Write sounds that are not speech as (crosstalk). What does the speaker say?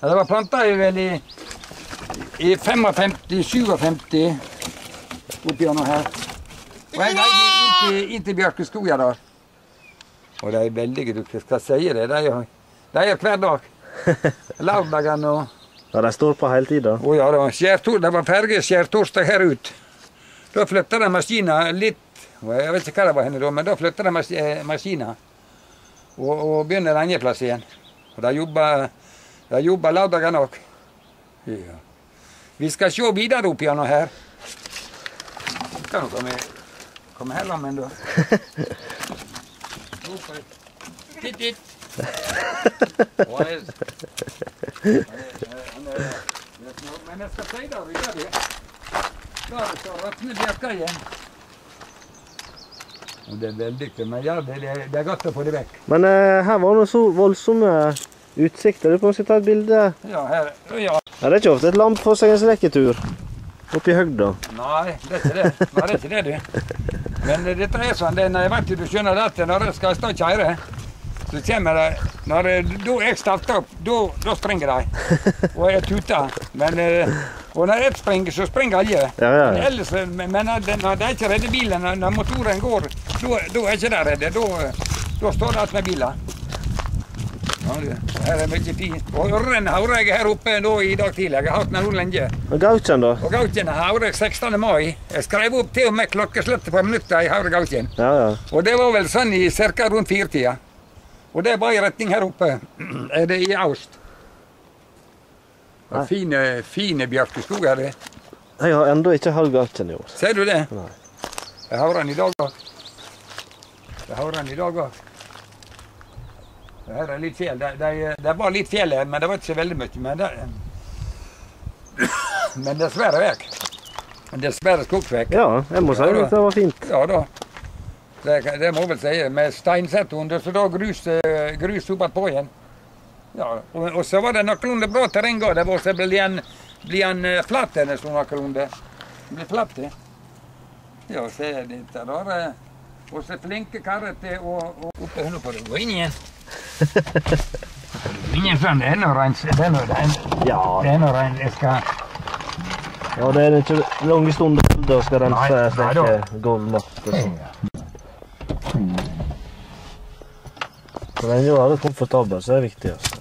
Ja, Det var planta vel i, i 55-57 oppi gjennom her. Og jeg leide inntil, inntil Bjørkeskoga der. Og de er veldig dyktige, skal jeg si det. De de er hver dag. Lørdagen og Ja, de står på hele tida. Å ja, da. Skjærtor, det var ferge skjærtorsdag her ut. Da flytta de maskina litt Jeg vet ikke hva det var henne da, men da flytta de eh, maskina. Og, og begynner Renjeplass igjen. Og de jobber, jag jobbar lördagarna också. Ja. Vi ska se vidare upp här. her. Kan du komma, komma här sammen, da? Titt, titt. Men jag ska säga det videre. Da er det så råtne bjerker det är väldigt, men ja, det, det, det att få det väck. Men eh, här var det så voldsomme utsikter. Du kan ta et bilde. Ja, her, ja. Ja, det er ikke ofte et lam får seg en sleketur oppi høgda. Nei, det er ikke det. Nei, det ikke det, du. Men dette er sånn, det, er- jeg vet du skjønner det, at når jeg skal stå og kjøre, så kommer det Når da jeg starter opp, da, springer de. Og jeg tuter. Men Og når jeg springer, så springer alle. Ja, ja, Men ja. ellers, eh, men når det, når det er ikke redde bilen, når, når motoren går, da er ikke de redde. Da, da står det alt med biler. Ja, du. Her er mye fint. Og ørren hører jeg her oppe nå i dag tidlig. Jeg har hatt den nå lenge. Og Gauchen, da? Og Gautjen hører jeg 16. mai. Jeg skrev opp til og med klokkeslettet på minuttet i Haure Gautjen. Ja, ja. Og det var vel sånn i ca. rundt firetida. Og det var i retning her oppe. Er (clears throat) det i aust? Og Nei. fine, fine bjørkeskog er det. Jeg har ennå ikke halv Gauchen i år. Ser du det? Nei. Jeg hører den i dag òg. Jeg hører den i dag òg. Her er litt fjell. Det, det, det var litt fjell her, men det var ikke så veldig mye. (coughs) Men, det, men dessverre vekk. Dessverre skogsvekk. Ja, jeg må si at det var fint. Ja da. Det, det må vel si. Med steinsett under, så da grus, eh, grus på igjen. Ja, og, og så var det noenlunde bra terreng òg. Det var så blir en, blir en eh, flat denne sånn noenlunde. Det blir flatt, det. Ja, se dette der. eh, Og så flinke karer til å å- Oppe nå får du gå inn igjen. (laughs) Ingen sånn, det er nå rein. Det nå rein. Ja, Det er nå rein. Jeg skal ja det lange stunder da skal rense Nei, nei da. slekke gulvmatte. Så lenge du har det komfortabelt, så er det viktigst.